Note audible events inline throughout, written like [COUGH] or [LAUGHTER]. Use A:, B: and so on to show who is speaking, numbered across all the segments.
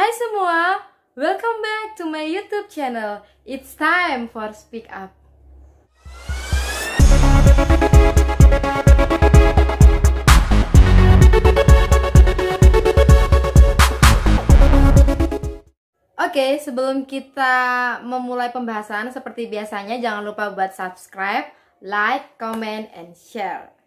A: Hai semua, welcome back to my YouTube channel. It's time for Speak Up. Oke, sebelum kita memulai pembahasan seperti biasanya jangan lupa buat subscribe, like, comment, and share.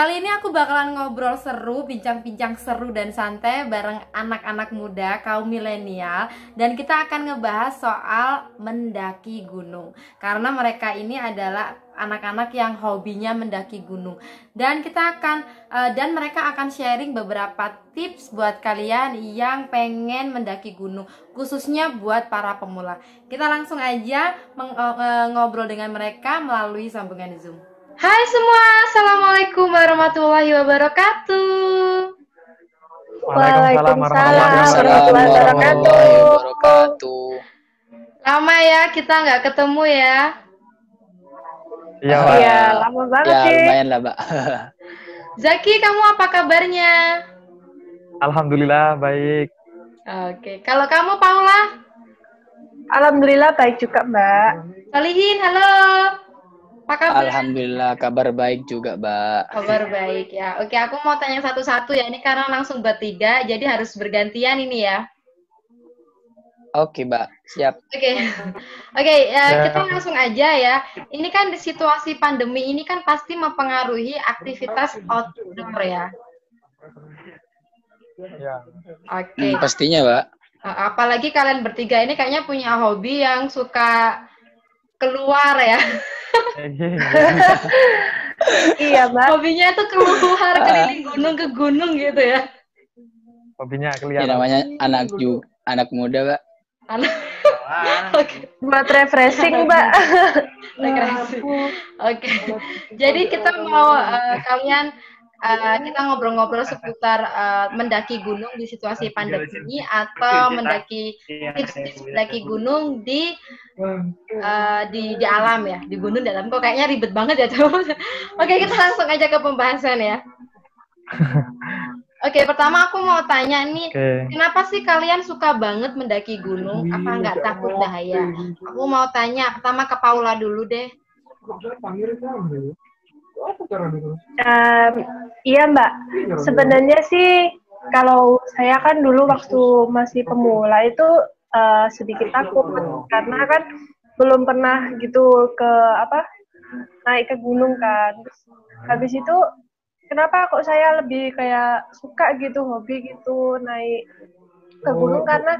A: Kali ini aku bakalan ngobrol seru, bincang-bincang seru dan santai bareng anak-anak muda kaum milenial dan kita akan ngebahas soal mendaki gunung. Karena mereka ini adalah anak-anak yang hobinya mendaki gunung. Dan kita akan uh, dan mereka akan sharing beberapa tips buat kalian yang pengen mendaki gunung, khususnya buat para pemula. Kita langsung aja uh, ngobrol dengan mereka melalui sambungan Zoom. Hai semua, Assalamualaikum warahmatullahi wabarakatuh.
B: Waalaikumsalam warahmatullahi wabarakatuh.
A: Lama ya kita nggak ketemu ya.
B: Iya,
C: ya, lama banget
B: ya,
C: sih.
B: lumayan lah, Mbak. [LAUGHS]
A: Zaki, kamu apa kabarnya?
B: Alhamdulillah baik.
A: Oke, kalau kamu Paula?
C: Alhamdulillah baik juga, Mbak.
A: Salihin, halo.
B: Apa kabar? Alhamdulillah kabar baik juga, Mbak.
A: Kabar baik ya. Oke, aku mau tanya satu-satu ya. Ini karena langsung bertiga, jadi harus bergantian ini ya.
B: Oke, Mbak. Siap.
A: Oke. Oke, ya, kita langsung aja ya. Ini kan di situasi pandemi ini kan pasti mempengaruhi aktivitas outdoor ya.
B: Ya.
A: Oke. Okay.
B: Hmm, pastinya, Mbak.
A: Apalagi kalian bertiga ini kayaknya punya hobi yang suka keluar ya. [LAUGHS]
C: iya, Mbak.
A: Hobinya itu keluar keliling gunung ke gunung gitu ya.
B: Hobinya kelihatan. Ya, namanya anak ju anak muda, Mbak.
A: Anak. [LAUGHS]
C: Oke. Okay. Buat refreshing, Mbak.
A: refreshing. Oke. Okay. Jadi kita mau uh, kalian uh, kita ngobrol-ngobrol seputar uh, mendaki gunung di situasi pandemi atau mendaki tips-tips mendaki gunung di uh, di di alam ya di gunung dalam. Kok kayaknya ribet banget ya coba [LAUGHS] oke kita langsung aja ke pembahasan ya. Oke, pertama aku mau tanya nih, okay. kenapa sih kalian suka banget mendaki gunung? Apa nggak takut bahaya? Aku mau tanya, pertama ke Paula dulu deh.
C: Um, iya Mbak, sebenarnya sih kalau saya kan dulu waktu masih pemula itu uh, sedikit takut. Karena kan belum pernah gitu ke apa naik ke gunung kan. Habis itu kenapa kok saya lebih kayak suka gitu hobi gitu naik ke gunung? Karena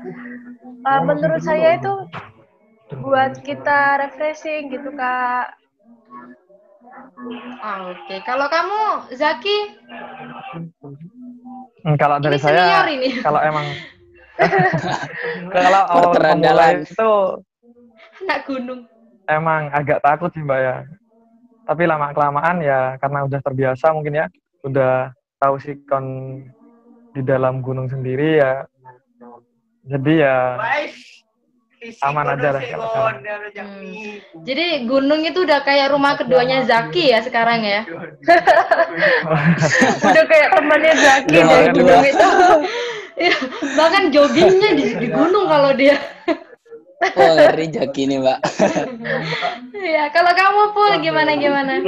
C: uh, menurut saya itu buat kita refreshing gitu kak
A: Oh, Oke, okay. kalau kamu Zaki?
B: Hmm, kalau dari ini saya, ini. kalau emang [LAUGHS] kalau awal pemula itu
A: anak gunung.
B: Emang agak takut sih mbak ya. Tapi lama kelamaan ya karena udah terbiasa mungkin ya, udah tahu sikon di dalam gunung sendiri ya. Jadi ya aman aja lah
A: hmm. Jadi gunung itu udah kayak rumah keduanya Zaki ya sekarang ya. [LAUGHS]
C: udah kayak temannya Zaki dari gunung itu. [LAUGHS]
A: ya, bahkan joggingnya di, di gunung kalau dia.
B: oh, ngeri Zaki nih, Mbak. [LAUGHS]
A: ya, kalau kamu pun gimana gimana?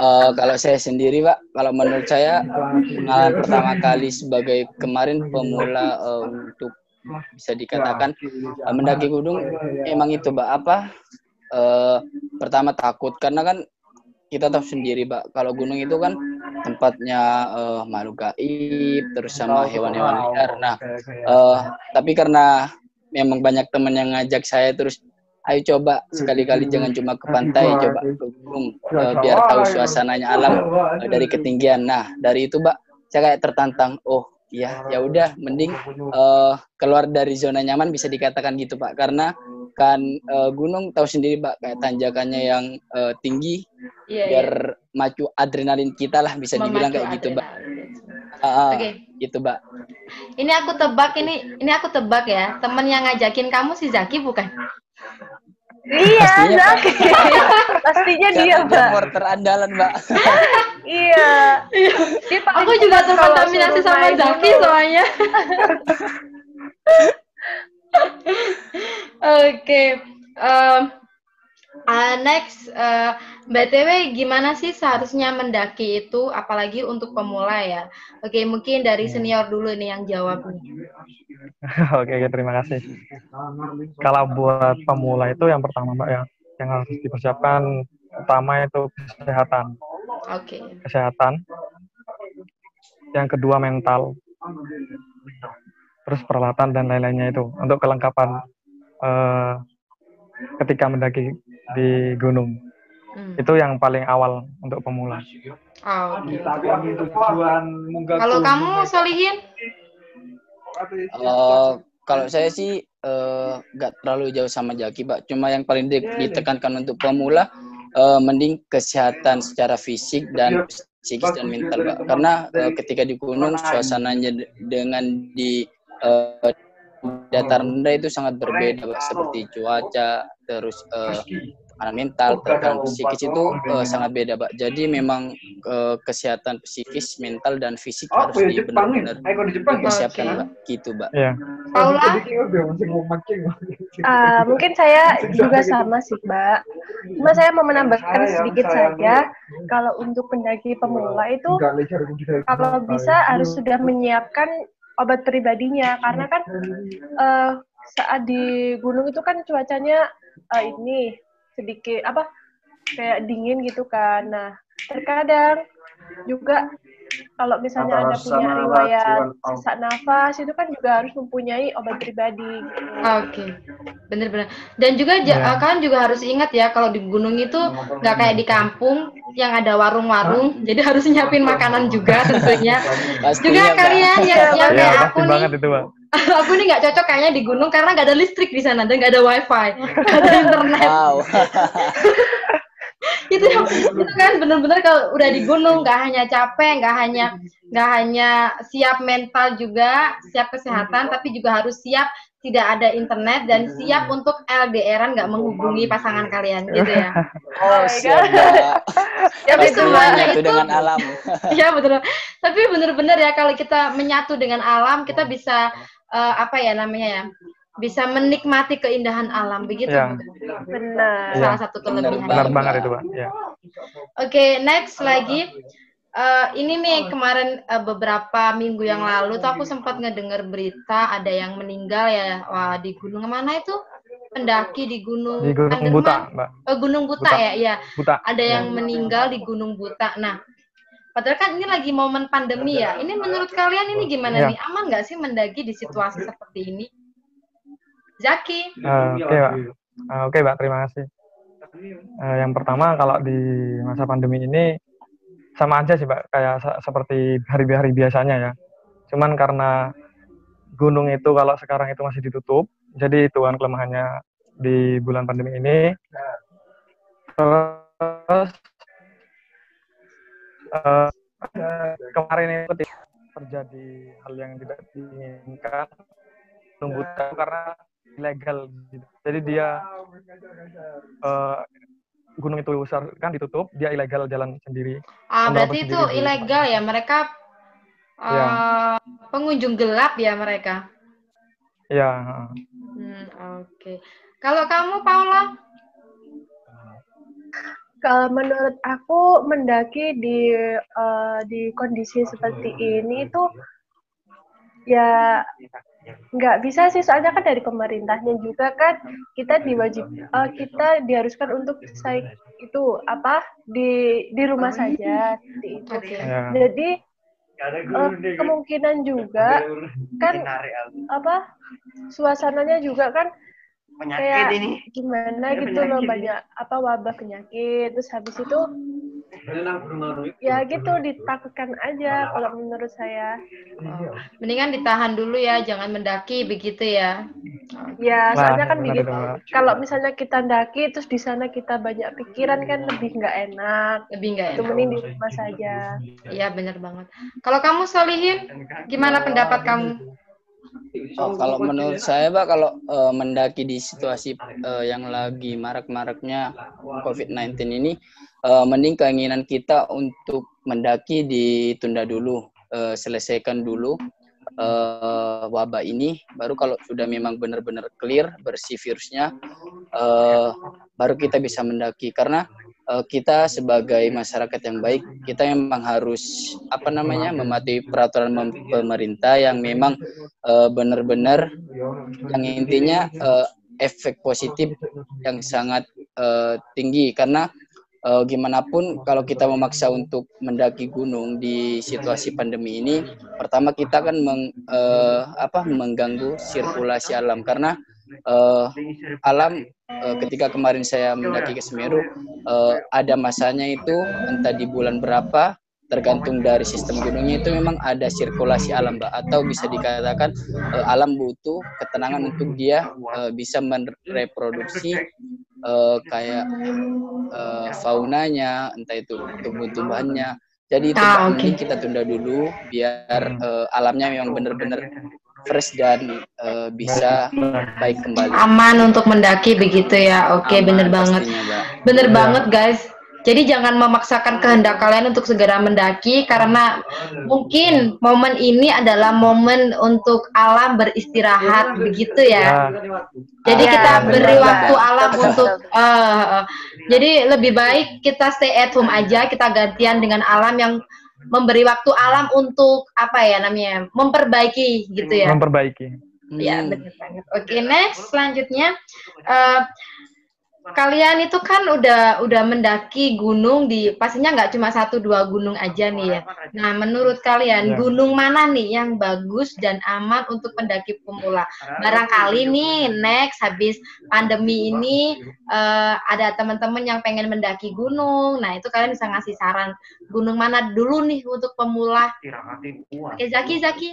B: Uh, kalau saya sendiri, Pak, kalau menurut saya pengalaman pertama kali sebagai kemarin pemula uh, untuk bisa dikatakan uh, mendaki gunung emang itu mbak. Apa uh, pertama takut karena kan kita tahu sendiri mbak kalau gunung itu kan tempatnya uh, makhluk gaib terus sama hewan-hewan liar. Nah uh, tapi karena memang banyak teman yang ngajak saya terus ayo coba sekali-kali jangan cuma ke pantai coba ke gunung uh, biar tahu suasananya alam uh, dari ketinggian. Nah dari itu mbak saya kayak tertantang oh ya ya udah mending uh, keluar dari zona nyaman bisa dikatakan gitu pak karena kan uh, gunung tahu sendiri pak kayak tanjakannya yang uh, tinggi yeah, biar yeah. macu adrenalin kita lah bisa Memacu dibilang kayak gitu pak uh, Oke. Okay. Gitu, Mbak.
A: Ini aku tebak ini ini aku tebak ya. Temen yang ngajakin kamu si Zaki bukan?
C: Iya,
B: Pastinya. [LAUGHS]
C: Pastinya dia,
B: dia
C: Mbak.
B: porter andalan, Mbak.
C: Iya. Dia paling
A: Aku juga terkontaminasi sama Zaki soalnya. [LAUGHS] Oke, em, ah, next, eh, BTW gimana sih seharusnya mendaki itu, apalagi untuk pemula ya? Oke, mungkin dari senior dulu nih yang jawab nih. [LAUGHS]
D: Oke, oke, terima kasih. Kalau buat pemula itu yang pertama Mbak ya, yang harus dipersiapkan utama itu kesehatan.
A: Oke,
D: Kesehatan. Yang kedua mental. Terus peralatan dan lain-lainnya itu untuk kelengkapan eh, ketika mendaki di gunung.
A: Hmm.
D: Itu yang paling awal untuk pemula.
A: Oh,
E: tujuan munggah
A: Kalau kamu Solihin,
B: Eh, kalau saya sih eh, nggak terlalu jauh sama Jaki, Pak. Cuma yang paling di- ditekankan untuk pemula eh, mending kesehatan secara fisik dan psikis dan mental, Pak. Karena eh, ketika di gunung suasananya de- dengan di eh, dataran rendah itu sangat berbeda, Pak. Seperti cuaca, terus eh, tekanan mental, tekanan psikis itu eh, sangat beda, Pak. Jadi memang eh, kesehatan psikis, mental dan fisik harus
E: apa ya
B: di benar-benar
E: ayo di Jepang
B: dipersiapkan,
A: Oke.
B: Pak. Gitu, Pak.
D: Iya.
A: Paula?
C: Ah, mungkin saya juga sama sih, Mbak. Cuma saya mau menambahkan sedikit saja, kalau untuk pendaki pemula itu kalau bisa harus sudah menyiapkan obat pribadinya karena kan eh, saat di gunung itu kan cuacanya eh, ini sedikit apa kayak dingin gitu kan. Nah, terkadang juga kalau misalnya
E: Antara
C: Anda punya riwayat sesak nafas itu kan juga harus mempunyai obat pribadi gitu.
A: Oke, bener-bener. Dan juga
D: Ya.
A: kalian juga harus ingat ya kalau di gunung itu nggak kayak di kampung yang ada warung-warung, jadi harus nyiapin makanan juga tentunya. [LAUGHS] Juga kalian yang, yang
D: Iya,
A: kayak aku nih,
D: banget itu, Pak. [LAUGHS]
A: aku nih nggak cocok kayaknya di gunung karena nggak ada listrik di sana dan nggak ada wifi, nggak ada [LAUGHS] internet.
B: Wow. [LAUGHS]
A: itu itu kan bener-bener kalau udah di gunung nggak hanya capek, nggak hanya nggak hanya siap mental juga, siap kesehatan, tapi juga harus siap tidak ada internet dan siap untuk LDRan nggak menghubungi pasangan kalian gitu ya.
B: Oh, siap, Mbak.
A: Tapi semuanya itu
B: dengan alam.
A: Iya betul. Tapi bener-bener ya kalau kita menyatu dengan alam, kita bisa eh, apa ya namanya ya? Bisa menikmati keindahan alam begitu.
D: Iya.
C: Benar.
A: Salah satu kelebihan.
D: Benar
B: Bang.
D: banget itu, Pak. Ya.
A: Oke, next lagi. Eh, ini nih kemarin eh, beberapa minggu yang lalu tuh aku sempat ngedenger berita ada yang meninggal ya wah di gunung mana itu pendaki di gunung
D: Di Gunung
A: Anderman.
D: Buta, Mbak.
A: Eh, gunung Buta,
D: Buta.
A: ya iya
D: Buta.
A: ada yang meninggal di gunung Buta nah padahal kan ini lagi momen pandemi ya ini menurut kalian ini gimana
D: Iya.
A: nih aman nggak sih mendaki di situasi seperti ini Zaki
D: Eh, Oke, Pak. Eh, Oke, Pak. Terima kasih. Eh, yang pertama, kalau di masa pandemi ini sama aja sih, Pak. Kayak se- seperti hari-hari biasanya ya. Cuman karena gunung itu kalau sekarang itu masih ditutup, jadi itu kan kelemahannya di bulan pandemi ini. Terus eh, kemarin itu terjadi hal yang tidak diinginkan nunggu tahu karena ilegal gitu. Jadi dia eh, gunung itu besar kan ditutup, dia ilegal jalan sendiri.
A: ah berarti itu
D: sendiri
A: ilegal ya mereka eh,
D: Iya.
A: pengunjung gelap ya mereka
D: Ya,
A: Hmm, oke. Kalau kamu Paula?
C: Kalau menurut aku mendaki di eh, di kondisi seperti ini itu ya nggak bisa sih. Soalnya kan dari pemerintahnya juga kan kita diwajib eh, kita diharuskan untuk saya itu apa di di rumah saja. Seperti itu.
D: Ya.
C: Jadi eh, kemungkinan juga kan apa suasananya juga kan kayak gimana gitu loh banyak apa wabah penyakit terus habis itu ya gitu ditakutkan aja kalau menurut saya
A: Oh, mendingan ditahan dulu ya, jangan mendaki begitu ya.
C: ya
D: Nah,
C: soalnya kan begitu
D: itu,
C: kalau misalnya kita daki terus di sana kita banyak pikiran kan lebih nggak enak
A: Lebih enggak
C: itu
A: ya?
C: mending di rumah saja
A: Iya benar banget. Kalau kamu Solihin, gimana pendapat kamu?
B: Oh, kalau menurut saya, Pak, kalau uh, mendaki di situasi uh, yang lagi marak-maraknya COVID-19 ini, uh, mending keinginan kita untuk mendaki ditunda dulu, uh, selesaikan dulu uh, wabah ini. Baru kalau sudah memang benar-benar clear bersih virusnya, uh, baru kita bisa mendaki. Karena uh, kita sebagai masyarakat yang baik kita memang harus apa namanya mematuhi peraturan pemerintah yang memang uh, benar-benar yang intinya uh, efek positif yang sangat uh, tinggi. Karena uh, gimana pun kalau kita memaksa untuk mendaki gunung di situasi pandemi ini pertama kita kan meng, uh, apa mengganggu sirkulasi alam. Karena uh, alam uh, ketika kemarin saya mendaki ke Semeru uh, ada masanya itu entah di bulan berapa tergantung dari sistem gunungnya itu memang ada sirkulasi alam Mbak. Atau bisa dikatakan uh, alam butuh ketenangan untuk dia uh, bisa mereproduksi uh, kayak uh, faunanya entah itu tumbuh-tumbuhannya. Jadi itu ah, okay. kita tunda dulu biar uh, alamnya memang benar-benar fresh dan uh, bisa baik kembali.
A: Aman untuk mendaki begitu ya. Oke, okay, bener banget. Bener ya. banget guys. Jadi jangan memaksakan kehendak kalian untuk segera mendaki karena mungkin momen ini adalah momen untuk alam beristirahat begitu ya. ya. Jadi kita ya, beri waktu alam untuk uh, uh, jadi lebih baik kita stay at home aja, kita gantian dengan alam yang memberi waktu alam untuk apa ya namanya memperbaiki gitu ya.
D: Memperbaiki.
A: Ya benar banget. Oke okay, next selanjutnya uh, kalian itu kan udah udah mendaki gunung di pastinya nggak cuma satu dua gunung aja nih ya. Nah menurut kalian ya. gunung mana nih yang bagus dan aman untuk pendaki pemula? Barangkali nih next habis pandemi ini uh, ada teman-teman yang pengen mendaki gunung. Nah itu kalian bisa ngasih saran gunung mana dulu nih untuk pemula? Oke Zaki Zaki.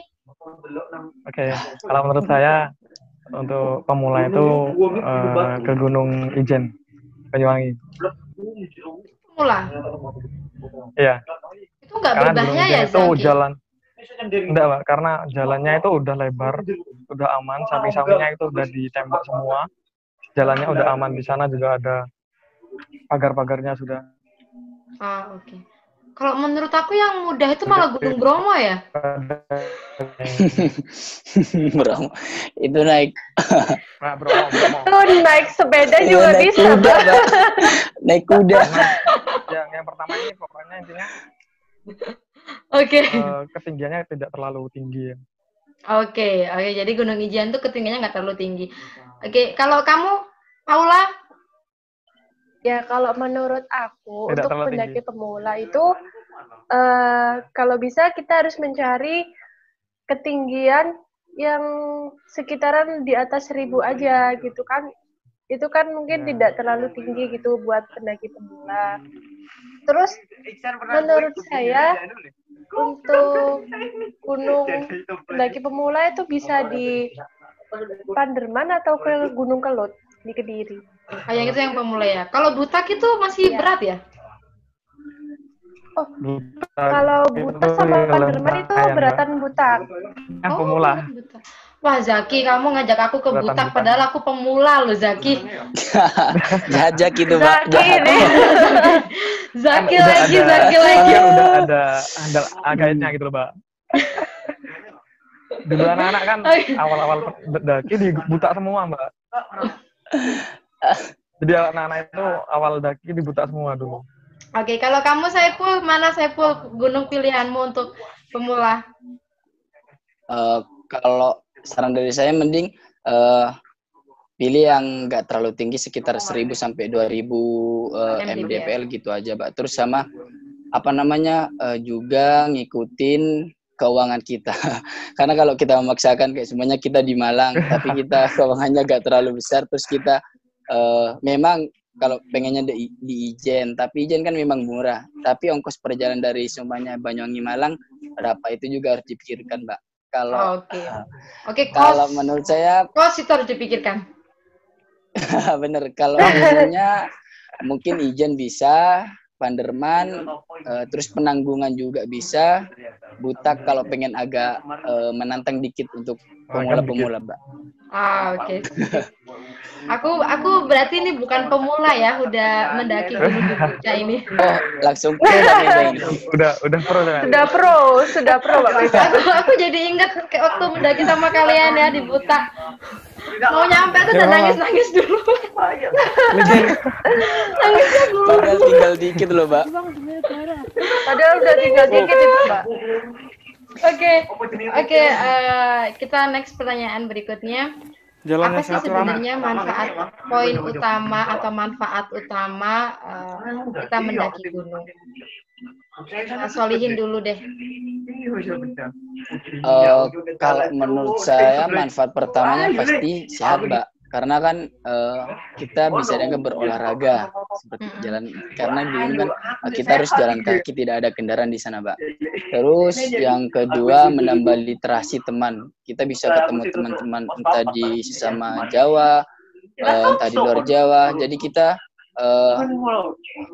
D: Oke kalau menurut saya untuk pemula itu uh, ke Gunung Ijen, Banyuwangi.
A: Pemula?
D: Iya.
A: Itu nggak berbahaya ya,
D: itu Zaki? jalan Enggak, Pak, karena jalannya itu udah lebar, udah aman, samping-sampingnya itu udah ditembak semua. Jalannya udah aman di sana juga ada pagar-pagarnya sudah.
A: Ah, oke. Okay. Kalau menurut aku yang mudah itu malah Gunung Bromo ya. [LAUGHS]
B: Bromo. Itu naik.
C: Nah, Bromo, Bromo. Itu naik sepeda ya, juga naik bisa,
B: kuda, naik kuda.
D: yang yang pertama ini pokoknya intinya
A: Oke. Okay.
D: Uh, ketinggiannya tidak terlalu tinggi.
A: Oke, okay, oke. Okay. Jadi Gunung Ijen tuh ketinggiannya nggak terlalu tinggi. Oke, okay. kalau kamu, Paula,
C: Ya kalau menurut aku Tidak untuk pendaki tinggi. pemula itu uh, kalau bisa kita harus mencari ketinggian yang sekitaran di atas seribu aja gitu kan itu kan mungkin ya. tidak terlalu tinggi gitu buat pendaki pemula. Terus menurut saya untuk gunung pendaki pemula itu bisa di Panderman atau ke Gunung Kelut di Kediri.
A: Ah, yang itu yang pemula ya. Kalau butak itu masih ya. berat ya?
C: Oh, butak kalau butak sama Panderman itu beratan butak.
D: Yang pemula. Oh, butak.
A: Wah Zaki, kamu ngajak aku ke beratan butak, butak, padahal aku pemula loh Zaki. [LAUGHS]
B: ngajak itu Pak.
A: Zaki ini. [LAUGHS] Zaki lagi, ada, Zaki lagi.
D: Udah ada ada agaknya gitu loh, Pak. Dulu anak-anak kan [LAUGHS] awal-awal daki di butak semua, Mbak. Jadi anak-anak itu awal daki dibuta semua dulu.
A: Oke, kalau kamu Saiful, mana Saiful gunung pilihanmu untuk pemula?
B: Uh, kalau saran dari saya mending uh, pilih yang nggak terlalu tinggi sekitar 1000 sampai 2000 uh, mdpl gitu aja, Pak. Terus sama apa namanya uh, juga ngikutin keuangan kita. [LAUGHS] Karena kalau kita memaksakan kayak semuanya kita di Malang, [LAUGHS] tapi kita [LAUGHS] keuangannya gak terlalu besar, terus kita uh, memang kalau pengennya di, di Ijen, tapi Ijen kan memang murah. Tapi ongkos perjalanan dari semuanya Banyuwangi Malang berapa itu juga harus dipikirkan, Mbak. Kalau
A: Oke. Okay. Uh, okay,
B: kalau menurut saya
A: kos itu harus dipikirkan.
B: Bener, kalau menurutnya mungkin Ijen bisa, Panderman, eh, terus penanggungan juga bisa. Butak kalau pengen agak eh, menantang dikit untuk pemula-pemula, Mbak.
A: Ah, oke. Aku aku berarti ini bukan pemula ya, udah mendaki gunung Jogja ini.
B: Oh, langsung pro ini.
D: Udah udah pro kan?
C: Sudah pro, sudah pro Mbak.
A: Aku, aku jadi ingat ke waktu mendaki sama kalian ya di Butak. Mau nyampe tuh udah
D: Ya.
A: nangis-nangis dulu. Nangisnya dulu.
B: Padahal tinggal dikit loh, Mbak.
C: Padahal udah tinggal dikit itu Mbak.
A: Oke, oke. eh, kita next pertanyaan berikutnya.
E: Jalan
A: Apa sih sebenarnya manfaat poin utama atau manfaat utama eh, kita mendaki gunung? Solihin dulu deh.
B: Eh, kalau menurut saya manfaat pertamanya pasti sehat, Mbak. Karena kan eh, kita bisa dengan berolahraga seperti jalan karena di kan kita harus jalan kaki tidak ada kendaraan di sana, Mbak. Terus yang kedua menambah literasi teman. Kita bisa ketemu teman-teman entah di sesama Jawa, eh, entah di luar Jawa. Jadi kita eh,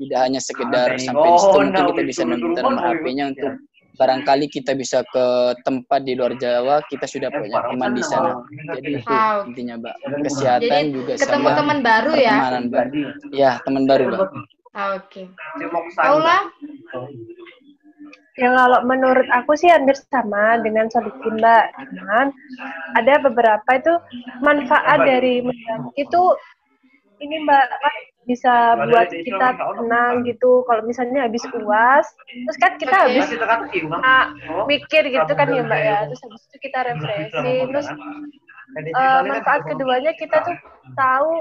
B: tidak hanya sekedar sampai di situ mungkin kita bisa nonton nomor HP-nya untuk barangkali kita bisa ke tempat di luar Jawa kita sudah punya teman di sana. jadi itu
A: Ah,
B: intinya mbak. Kesehatan
A: Jadi
B: juga
A: ketemu
B: sama
A: teman baru ya.
B: pertemanan mbak. Ya teman baru mbak.
A: Ah, Oke. Paula?
C: Yang kalau menurut aku sih hampir sama dengan Sodikin Mbak. Cuman ada beberapa itu manfaat dari itu ini Mbak kan bisa buat kita tenang gitu. Kalau misalnya habis uas, terus kan kita habis ah, mikir gitu kan ya Mbak ya. Terus habis itu kita refreshing. Terus eh, manfaat keduanya kita tuh tahu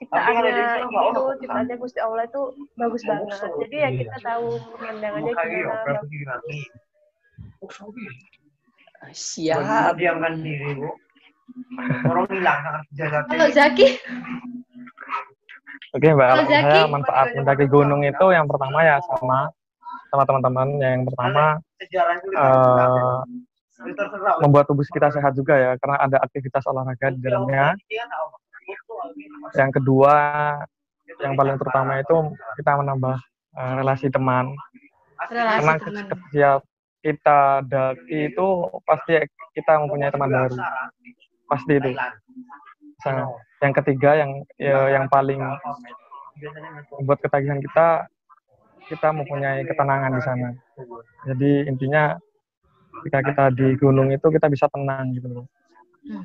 C: ciptaannya itu ciptaannya Gusti Allah itu bagus banget. Jadi ya kita tahu pemandangannya gimana.
B: siap
E: diamkan diri bu orang hilang
A: Halo Zaki?
D: Oke mbak,
A: Kalau
D: saya manfaat mendaki gunung itu yang pertama ya sama sama teman-teman. Yang pertama
E: terserah
D: membuat tubuh kita sehat juga ya, karena ada aktivitas olahraga di dalamnya. Yang kedua, yang paling terutama itu kita menambah eh, relasi teman.
A: Relasi
D: Karena
A: teman.
D: ketika kita daki itu pasti kita mempunyai teman baru, pasti itu. Nah, yang ketiga yang ya, yang paling membuat ketagihan kita kita mempunyai ketenangan di sana. Jadi intinya ketika kita di gunung itu kita bisa tenang gitu loh.
A: Hmm.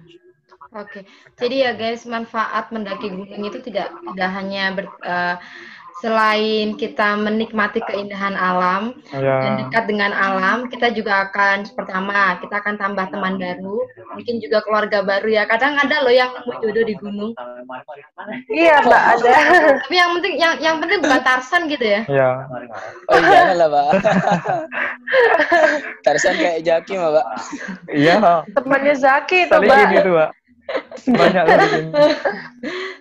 A: Oke, jadi ya guys, manfaat mendaki gunung itu tidak tidak hanya ber- eh, selain kita menikmati keindahan alam dan
D: Ya,
A: dekat dengan alam, kita juga akan pertama kita akan tambah teman baru, mungkin juga keluarga baru ya. Kadang ada loh yang nemu jodoh di gunung.
C: Iya Mbak ada.
A: Tapi yang penting yang yang penting bukan Tarsan gitu ya.
D: ya,
B: oh jangan lah mbak Tarsan kayak Jaki mah mbak
D: iya.
C: Temannya Zaki itu Mbak.
D: ini tuh, Pak. Banyak.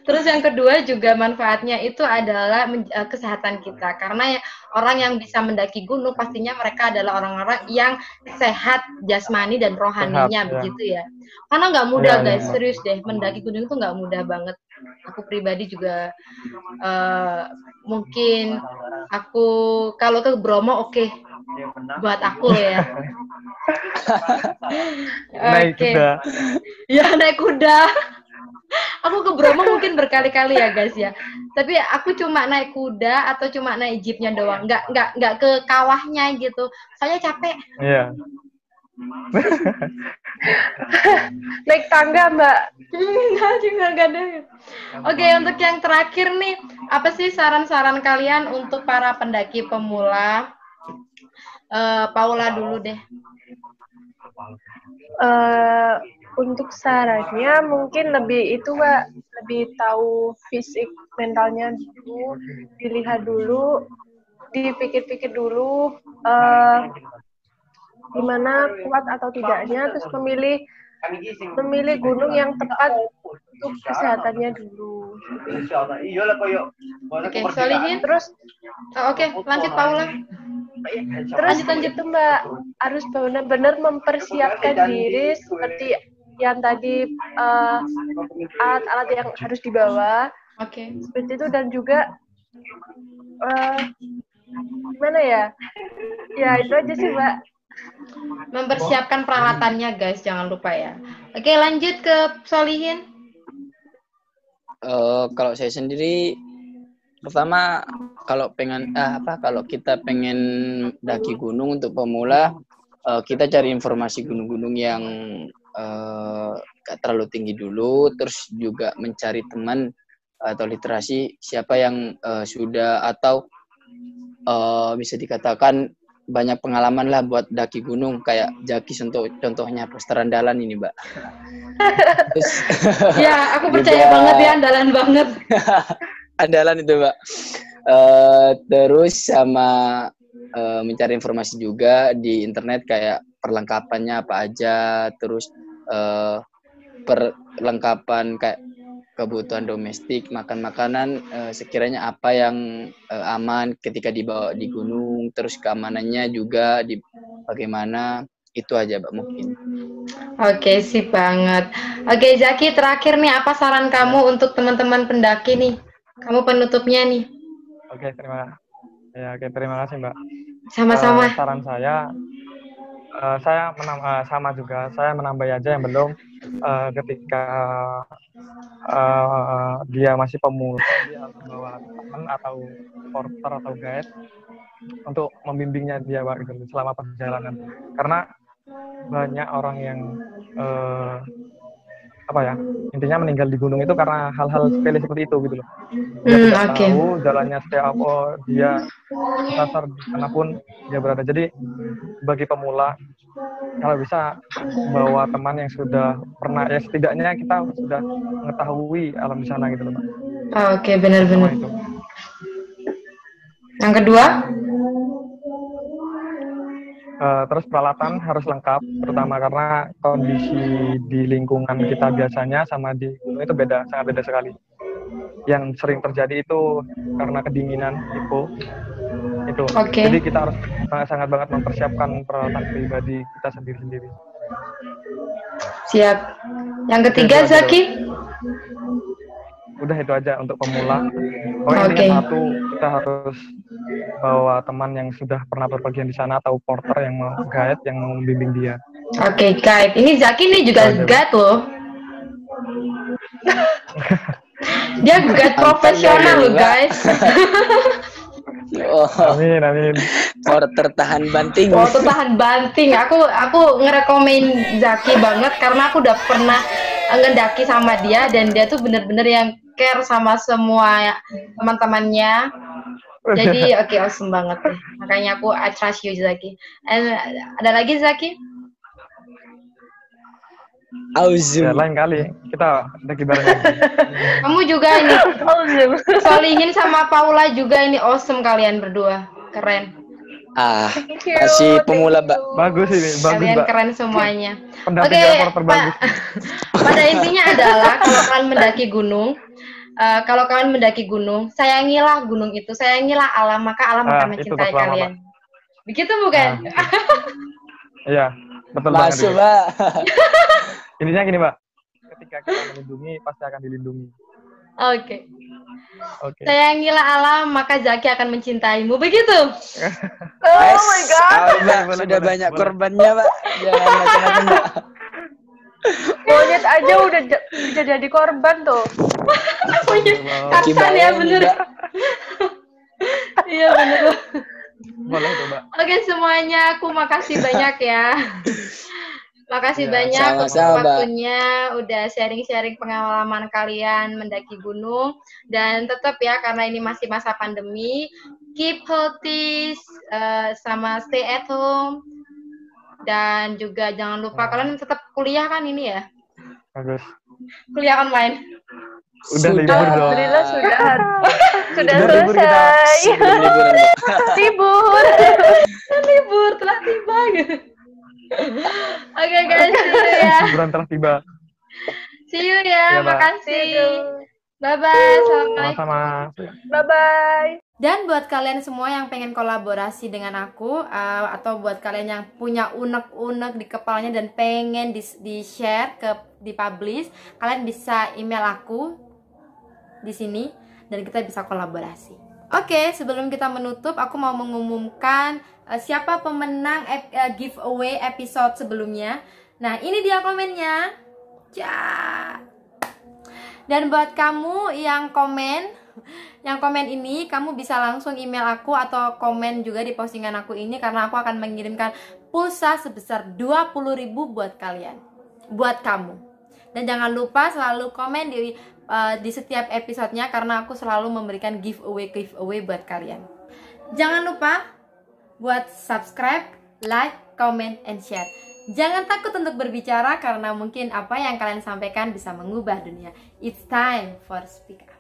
A: Terus yang kedua juga manfaatnya itu adalah eh, kesehatan kita karena ya, orang yang bisa mendaki gunung pastinya mereka adalah orang-orang yang sehat jasmani dan rohaninya
D: Sehat, ya.
A: begitu ya. Karena nggak mudah
D: iya,
A: guys,
D: iya.
A: serius deh mendaki gunung itu nggak mudah banget. Aku pribadi juga eh, mungkin aku kalau ke Bromo oke buat aku ya.
D: Naik [LAUGHS]
A: Oke.
D: kuda.
A: Ya naik kuda. Aku ke Bromo mungkin berkali-kali ya guys ya. Tapi aku cuma naik kuda atau cuma naik jeepnya doang. Nggak nggak nggak ke kawahnya gitu. Saya capek.
D: Iya. [LAUGHS]
C: Naik tangga Mbak.
A: Juga nggak ada. Oke untuk yang terakhir nih, apa sih saran-saran kalian untuk para pendaki pemula? Eh, Paula dulu deh.
C: Eh untuk sarannya mungkin lebih itu Mbak, lebih tahu fisik mentalnya dulu, dilihat dulu, dipikir-pikir dulu eh gimana kuat atau tidaknya, terus memilih memilih gunung yang tepat untuk kesehatannya dulu.
E: iya lah koyo
A: Oke, Solihin.
C: Terus
A: Oh, Oke, lanjut Paula.
C: terus itu Mbak harus benar-benar mempersiapkan diri seperti yang tadi eh, alat-alat yang harus dibawa
A: Oke.
C: seperti itu dan juga eh, gimana ya ya itu aja sih mbak
A: Mempersiapkan peralatannya guys, jangan lupa ya. Oke, lanjut ke Solihin.
B: Eh, kalau saya sendiri pertama kalau pengen ah, apa kalau kita pengen daki gunung untuk pemula eh, kita cari informasi gunung-gunung yang eh, gak terlalu tinggi dulu terus juga mencari teman atau literasi siapa yang eh, sudah atau eh, bisa dikatakan banyak pengalaman lah buat daki gunung kayak Jaki contoh contohnya poster andalan ini mbak. [LAUGHS] Terus [LAUGHS]
A: Ya, aku percaya
B: Juga-
A: banget ya andalan banget. [LAUGHS]
B: andalan itu mbak. Eh, terus sama eh, mencari informasi juga di internet kayak perlengkapannya apa aja terus eh, perlengkapan kayak kebutuhan domestik makan makanan eh, sekiranya apa yang eh, aman ketika dibawa di gunung terus keamanannya juga di bagaimana itu aja mbak mungkin
A: Oke, sip banget. Oke, Zaki, terakhir nih apa saran kamu untuk teman-teman pendaki nih? Kamu penutupnya nih.
D: Oke, terima kasih. Ya, oke, terima kasih, Mbak.
A: Sama-sama.
D: Eh, saran saya, eh, saya menam- eh, sama juga. Saya menambah aja yang belum eh, ketika eh, dia masih pemula, dia harus bawa teman atau porter atau guide untuk membimbingnya dia Pak, gitu, selama perjalanan. Karena banyak orang yang eh, apa ya intinya meninggal di gunung itu karena hal-hal sepele seperti itu gitu loh dia tidak
A: oke.
D: tahu jalannya seperti apa dia dasar di mana pun dia berada jadi bagi pemula kalau bisa bawa teman yang sudah pernah ya setidaknya kita sudah mengetahui alam di sana gitu loh Mbak.
A: Oke,
D: Sama
A: benar-benar.
D: itu
A: Yang kedua?
D: Eh, terus peralatan harus lengkap, terutama karena kondisi di lingkungan kita biasanya sama di gunung itu beda, sangat beda sekali. Yang sering terjadi itu karena kedinginan, hipo, itu.
A: Oke.
D: Jadi kita harus sangat, sangat banget mempersiapkan peralatan pribadi kita sendiri-sendiri.
A: Siap. Yang ketiga,
D: Oke,
A: Zaki?
D: Udah itu aja untuk pemula. Oh
A: Oke.
D: intinya satu, kita harus bawa teman yang sudah pernah berpergian di sana atau porter yang mau guide, yang mau membimbing dia.
A: Oke, guide. Ini Zaki nih juga guide loh. [LAUGHS] Dia guide profesional loh, guys. [LAUGHS]
B: oh
D: Amin, amin.
B: porter tahan banting
A: Waktu tahan banting, aku aku ngerekomen Zaki banget karena aku udah pernah ngedaki sama dia dan dia tuh bener-bener yang care sama semua teman-temannya. Jadi [LAUGHS] oke awesome banget deh. Makanya aku I trust you Zaki. And, ada lagi Zaki?
B: Auzum.
D: Ya, lain kali kita daki bareng lagi. [LAUGHS]
A: Kamu juga ini
C: Zoom.
A: Solihin sama Paula juga ini awesome kalian berdua. Keren.
B: Ah,
C: you,
B: masih pemula. Mbak.
D: Bagus ini, bagus
A: Kalian
D: mbak.
A: keren semuanya. Oke,
D: terbagus.
A: Pa- [LAUGHS] pada intinya adalah kalau kalian mendaki gunung, eh, kalau kalian mendaki gunung, sayangilah gunung itu, sayangilah alam, maka alam
D: Ah,
A: akan
D: itu
A: mencintai kalian. Begitu bukan?
D: Iya, betul banget.
B: Masuk. Mbak. [LAUGHS]
D: Intinya gini mbak, ketika kita melindungi pasti akan dilindungi.
A: Oke.
D: Oke.
A: Sayangilah alam, maka Zaki akan mencintaimu. Begitu. [LAUGHS]
C: Oh my god.
B: Ah, Mbak,
D: Boleh,
B: sudah
D: boleh,
B: banyak
D: boleh.
B: korbannya, Mbak. Jangan macam-macam, Mbak. [LAUGHS]
C: Monyet aja udah bisa jadi korban tuh. [LAUGHS]
A: Aksan ya
B: Gimana
A: bener. Iya bener.
D: Boleh tuh mbak.
A: Oke semuanya, aku makasih banyak ya. Makasih
D: Ya,
A: banyak untuk
B: sama-sama, Mbak.
A: waktunya udah sharing-sharing pengalaman kalian mendaki gunung dan tetap ya karena ini masih masa pandemi, keep healthy eh, sama stay at home dan juga jangan lupa kalian tetap kuliah kan ini ya,
D: Bagus.
A: kuliah online.
D: Udah libur dong.
C: Alhamdulillah sudah sudah
D: Udah libur kita.
C: selesai.
B: Liburan, Mbak.
C: Libur. [LAUGHS]
A: Libur telah tiba gitu. Oke guys, see you ya. [LAUGHS]
D: Liburan telah tiba.
A: See you ya,
D: Mbak.
A: makasih. Bye bye. Assalamualaikum.
D: Sama-sama.
C: Bye bye.
A: Dan buat kalian semua yang pengen kolaborasi dengan aku uh, atau buat kalian yang punya unek-unek di kepalanya dan pengen di, di share ke di publish, kalian bisa email aku di sini dan kita bisa kolaborasi. Oke, sebelum kita menutup, aku mau mengumumkan uh, siapa pemenang ep- uh, giveaway episode sebelumnya. Nah, ini dia komennya. Ya. Dan buat kamu yang komen, yang komen ini kamu bisa langsung email aku atau komen juga di postingan aku ini karena aku akan mengirimkan pulsa sebesar 20.000 buat kalian. Buat kamu. Dan jangan lupa selalu komen di uh, di setiap episodenya karena aku selalu memberikan giveaway giveaway buat kalian. Jangan lupa buat subscribe, like, comment, and share. Jangan takut untuk berbicara karena mungkin apa yang kalian sampaikan bisa mengubah dunia. It's time for speak up.